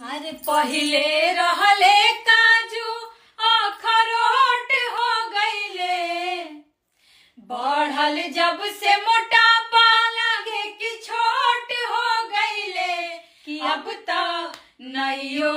अरे पहले रहले काजू अखरोट हो गईले। बढ़ल जब से मोटापा लगे कि छोट हो गईले, कि अब तो नैयो